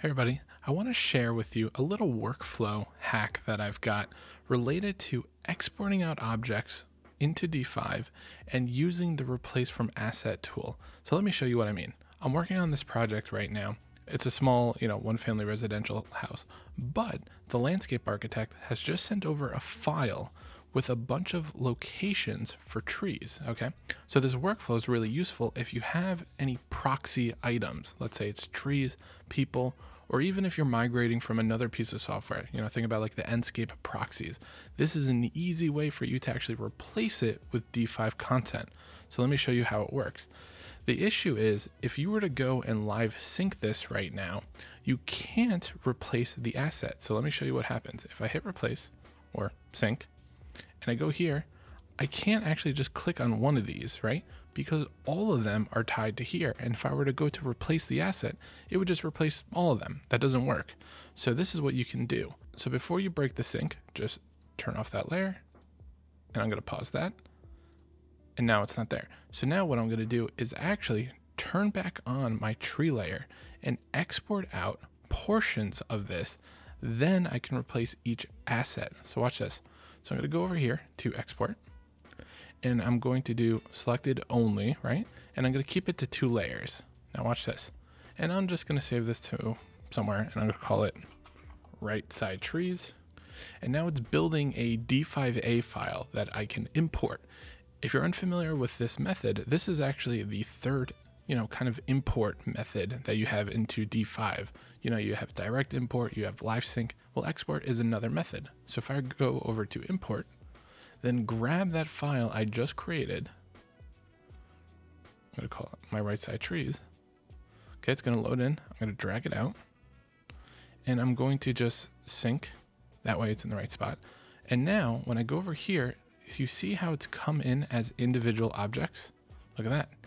Hey everybody, I want to share with you a little workflow hack that I've got related to exporting out objects into D5 and using the replace from asset tool. So let me show you what I mean. I'm working on this project right now. It's a small, you know, one family residential house, but the landscape architect has just sent over a file with a bunch of locations for trees. Okay. So this workflow is really useful if you have any proxy items. Let's say it's trees, people, or even if you're migrating from another piece of software, you know, think about like the Enscape proxies. This is an easy way for you to actually replace it with D5 content. So let me show you how it works. The issue is if you were to go and live sync this right now, you can't replace the asset. So let me show you what happens. If I hit replace or sync, and I go here, I can't actually just click on one of these, right? Because all of them are tied to here. And if I were to go to replace the asset, it would just replace all of them. That doesn't work. So this is what you can do. So before you break the sync, just turn off that layer. And I'm going to pause that. And now it's not there. So now what I'm going to do is actually turn back on my tree layer and export out portions of this. Then I can replace each asset. So watch this. So I'm going to go over here to export and I'm going to do selected only, right? And I'm going to keep it to two layers. Now watch this. And I'm just going to save this to somewhere and I'm going to call it right side trees. And now it's building a D5A file that I can import. If you're unfamiliar with this method, this is actually the third, you know, kind of import method that you have into D5. You know, you have direct import, you have live sync. Well, export is another method. So if I go over to import, then grab that file I just created. I'm to call it my right side trees. Okay, it's going to load in. I'm to drag it out. And I'm going to just sync. That way it's in the right spot. And now when I go over here, if you see how it's come in as individual objects? Look at that.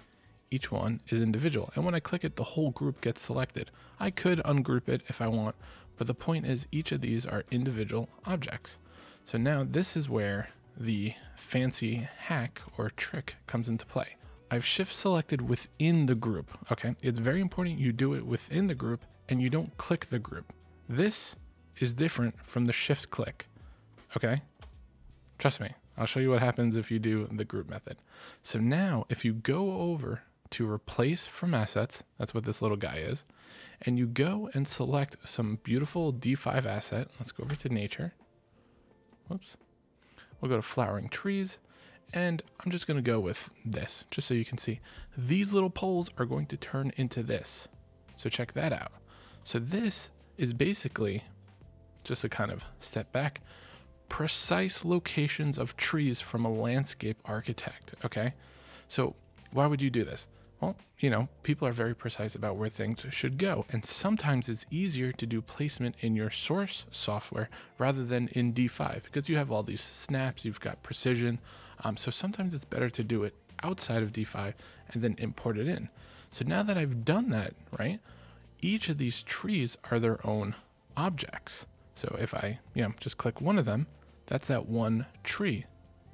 Each one is individual. And when I click it, the whole group gets selected. I could ungroup it if I want, but the point is each of these are individual objects. So now this is where the fancy hack or trick comes into play. I've shift selected within the group. Okay, it's very important you do it within the group and you don't click the group. This is different from the shift click. Okay, trust me, I'll show you what happens if you do the group method. So now if you go over to replace from assets, that's what this little guy is, and you go and select some beautiful D5 asset. Let's go over to nature. Whoops. We'll go to flowering trees and I'm just to go with this just so you can see. These little poles are going to turn into this. So check that out. So this is basically just a kind of step back, precise locations of trees from a landscape architect. Okay. So why would you do this? Well, you know, people are very precise about where things should go. And sometimes it's easier to do placement in your source software rather than in D5 because you have all these snaps, you've got precision. Um, so sometimes it's better to do it outside of D5 and then import it in. So now that I've done that, right, each of these trees are their own objects. So if I, you know, just click one of them, that's that one tree.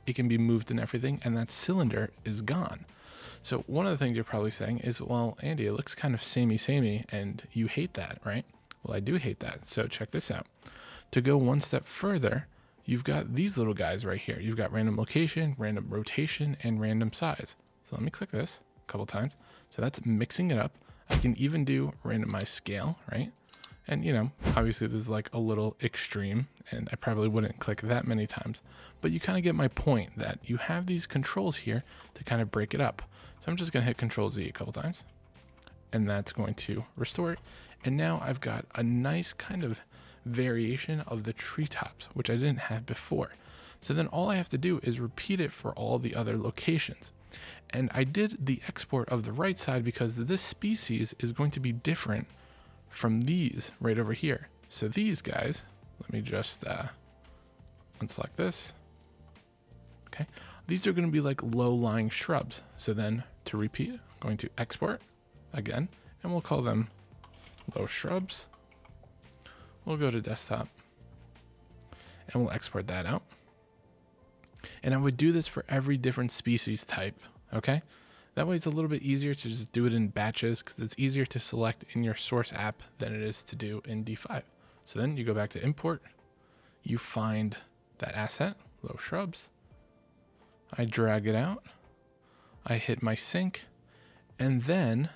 It can be moved and everything, and that cylinder is gone. So one of the things you're probably saying is, well, Andy, it looks kind of samey samey and you hate that, right? Well, I do hate that. So check this out. To go one step further, you've got these little guys right here. You've got random location, random rotation, and random size. So let me click this a couple times. So that's mixing it up. I can even do randomize scale, right? And you know, obviously this is like a little extreme and I probably wouldn't click that many times, but you kind of get my point that you have these controls here to kind of break it up. So I'm just gonna hit control Z a couple times and that's going to restore it. And now I've got a nice kind of variation of the treetops, which I didn't have before. So then all I have to do is repeat it for all the other locations. And I did the export of the right side because this species is going to be different from these right over here. So these guys, let me just uh, unselect this. Okay, these are going to be like low-lying shrubs. So then to repeat, I'm going to export again, and we'll call them low shrubs. We'll go to desktop and we'll export that out. And I would do this for every different species type, okay? That way it's a little bit easier to just do it in batches because it's easier to select in your source app than it is to do in D5. So then you go back to import, you find that asset, low shrubs. I drag it out. I hit my sync and then,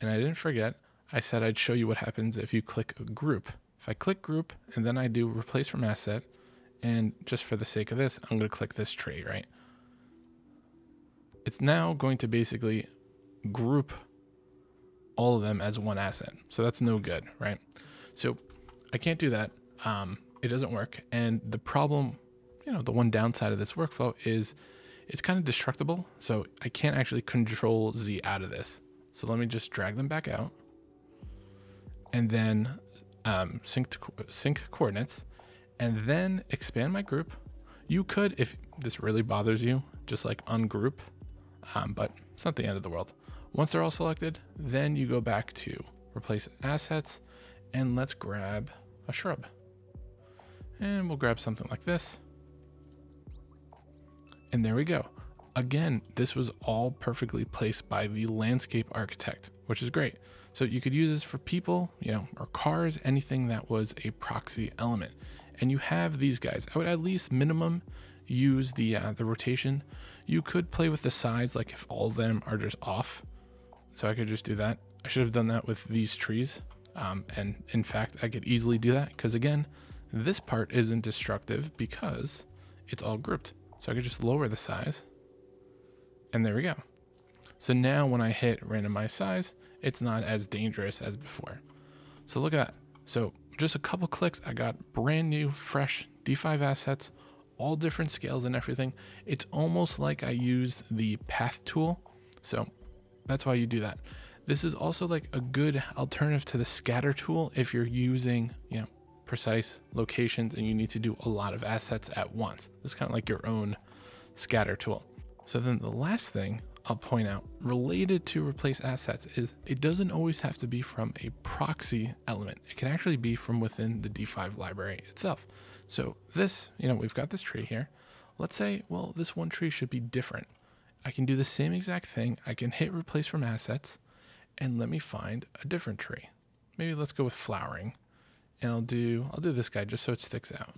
and I didn't forget, I said I'd show you what happens if you click group. If I click group and then I do replace from asset, and just for the sake of this, I'm going to click this tree, right? It's now going to basically group all of them as one asset. So that's no good, right? So I can't do that. Um, it doesn't work. And the problem, you know, the one downside of this workflow is it's kind of destructible. So I can't actually control Z out of this. So let me just drag them back out and then um, sync, to, sync coordinates and then expand my group. You could, if this really bothers you, just like ungroup, um, but it's not the end of the world. Once they're all selected, then you go back to replace assets and let's grab a shrub. And we'll grab something like this. And there we go. Again, this was all perfectly placed by the landscape architect, which is great. So you could use this for people, you know, or cars, anything that was a proxy element. And you have these guys. I would at least minimum use the uh, the rotation. You could play with the sides, like if all of them are just off. So I could just do that. I should have done that with these trees. Um, and in fact, I could easily do that because again, this part isn't destructive because it's all grouped. So I could just lower the size and there we go. So now when I hit randomize size, it's not as dangerous as before. So look at that. So just a couple clicks, I got brand new, fresh D5 assets, all different scales and everything. It's almost like I used the path tool. So that's why you do that. This is also like a good alternative to the scatter tool if you're using, you know, precise locations and you need to do a lot of assets at once. It's kind of like your own scatter tool. So then the last thing I'll point out related to replace assets is it doesn't always have to be from a proxy element. It can actually be from within the D5 library itself. So this, you know, we've got this tree here. Let's say, well, this one tree should be different. I can do the same exact thing. I can hit replace from assets and let me find a different tree. Maybe let's go with flowering and I'll do, I'll do this guy just so it sticks out.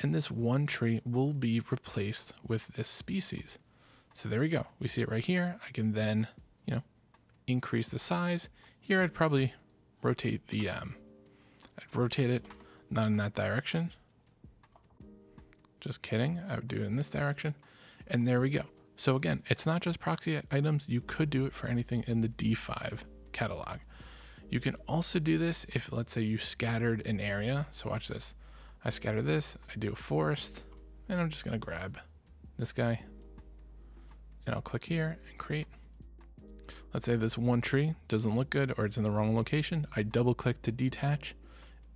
And this one tree will be replaced with this species. So there we go. We see it right here. I can then, you know, increase the size. Here I'd probably rotate the, um, I'd rotate it, not in that direction. Just kidding. I would do it in this direction. And there we go. So again, it's not just proxy items. You could do it for anything in the D5 catalog. You can also do this if, let's say, you scattered an area. So watch this. I scatter this, I do a forest, and I'm just going to grab this guy. And I'll click here and create. Let's say this one tree doesn't look good or it's in the wrong location. I double click to detach.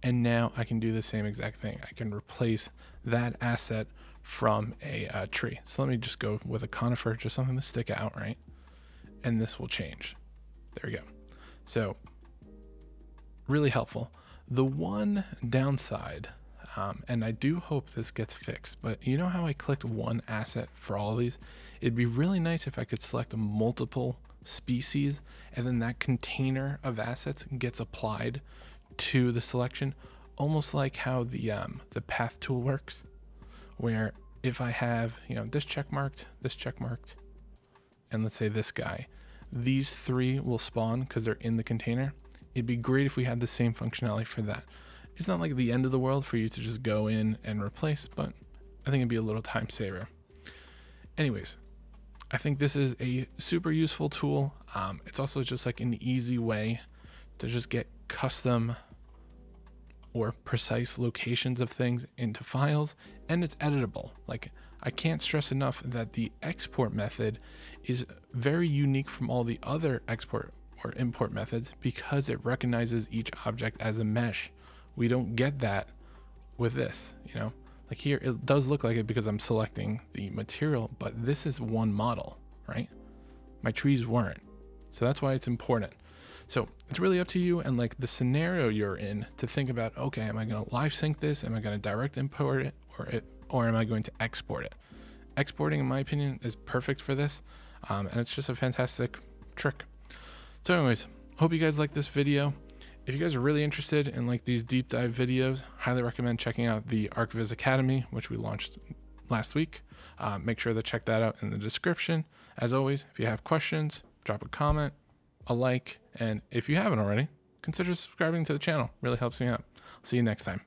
And now I can do the same exact thing. I can replace that asset from a uh, tree. So let me just go with a conifer, just something to stick out, right? And this will change. There we go. So really helpful. The one downside, um, and I do hope this gets fixed, but you know how I clicked one asset for all these? It'd be really nice if I could select multiple species and then that container of assets gets applied to the selection, almost like how the um, the path tool works, where if I have, you know, this check marked, this check marked, and let's say this guy, these three will spawn because they're in the container it'd be great if we had the same functionality for that. It's not like the end of the world for you to just go in and replace, but I think it'd be a little time saver. Anyways, I think this is a super useful tool. Um, it's also just like an easy way to just get custom or precise locations of things into files and it's editable. Like I can't stress enough that the export method is very unique from all the other export or import methods because it recognizes each object as a mesh. We don't get that with this, you know, like here, it does look like it because I'm selecting the material, but this is one model, right? My trees weren't. So that's why it's important. So it's really up to you and like the scenario you're in to think about, okay, am I going to live sync this? Am I going to direct import it or it, or am I going to export it? Exporting, in my opinion, is perfect for this. Um, and it's just a fantastic trick. So anyways, hope you guys like this video. If you guys are really interested in like these deep dive videos, highly recommend checking out the ArchViz Academy, which we launched last week. Uh, make sure to check that out in the description. As always, if you have questions, drop a comment, a like, and if you haven't already, consider subscribing to the channel. Really helps me out. See you next time.